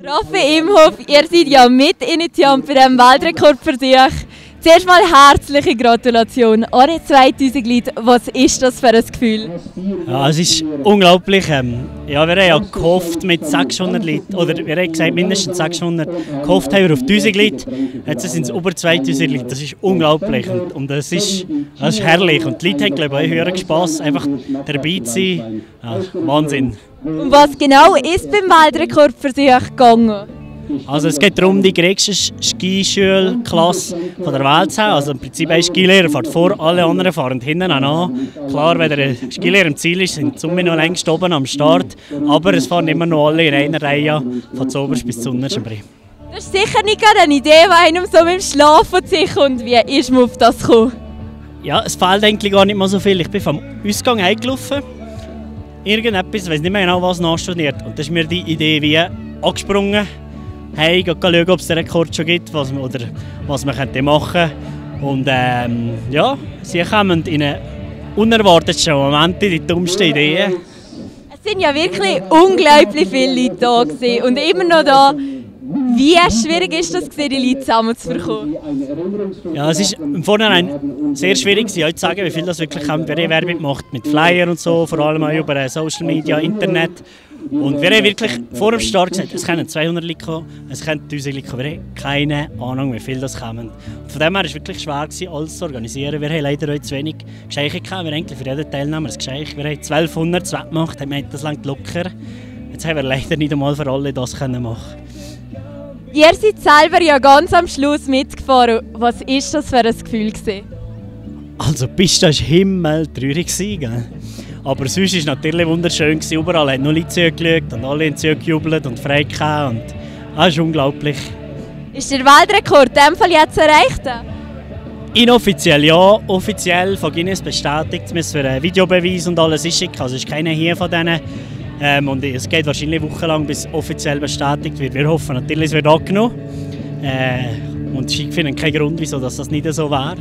Raffi Imhoff, ihr seid ja Mitinitiant bei diesem Weltrekordversuch. Zuerst mal herzliche Gratulation. Eure 2000 Leute, was ist das für ein Gefühl? Ja, es ist unglaublich. Ähm, ja, wir haben ja gehofft mit 600 Leuten, oder wir haben gesagt mindestens 600, gehofft haben wir auf 1000 Leute. Jetzt sind es über 2000 Leute, das ist unglaublich und, und das, ist, das ist herrlich. Und die Leute haben glaube ich höheren Spass, einfach dabei zu sein. Ja, Wahnsinn. Und was genau ist beim Weltrekordversuch gegangen? Also es geht darum, die größte Skischulklasse von der Welt zu haben. Also im Prinzip ein Skilehrer fährt vor, alle anderen fahren hinten an. Klar, wenn der Skilehrer im Ziel ist, sind die noch längst oben am Start. Aber es fahren immer noch alle in einer Reihe, von Zoberst bis zu Unterschenbri. Das ist sicher nicht gerade eine Idee, die einem so mit dem Schlafen sich und wie ist man auf das gekommen? Ja, es fehlt eigentlich gar nicht mal so viel. Ich bin vom Ausgang eingelaufen, irgendetwas, ich weiß nicht mehr genau was, nachstudiert. Und da ist mir die Idee wie angesprungen hey, schauen, ob es den Rekord schon gibt was, oder was man könnte machen Und ähm, ja, sie kommen in einen unerwarteten Moment die dummsten Ideen. Es sind ja wirklich unglaublich viele Leute da und immer noch da. Wie schwierig ist das, die Leute zusammenzubekommen? Ja, es ist im Vorhinein sehr schwierig, euch zu sagen, wie viel das wirklich haben. Wer Werbung macht mit Flyer und so, vor allem auch über Social Media, Internet. Und wir haben wirklich vor dem Start gesagt, es können 200 Leute kommen, es können 1000 Leute kommen. Keine Ahnung, wie viele das kommen. Und von dem her war es wirklich schwer, alles zu organisieren. Wir haben leider heute zu wenig Geschenke gehabt. Wir haben eigentlich für jeden Teilnehmer ein Geschenk. Wir haben 1200 wettgemacht, wir haben das langt locker. Jetzt haben wir leider nicht einmal für alle das machen Ihr seid selber ja ganz am Schluss mitgefahren. Was war das für ein Gefühl? Gewesen? Also die Piste war himmeltraurig. Aber sonst war es natürlich wunderschön. Gewesen. Überall haben nur Leute zugeschaut und alle haben zugejubelt und frei gehabt. Und das ist unglaublich. Ist der Weltrekord in diesem Fall jetzt erreicht? Inoffiziell ja, offiziell von Guinness bestätigt. Wir müssen einen Videobeweis und alles schicken. Also ist keiner hier von denen. Ähm, und es geht wahrscheinlich wochenlang, bis offiziell bestätigt wird. Wir hoffen natürlich, es wird angenommen. Äh, und ich finde keinen Grund, wieso das nicht so wäre.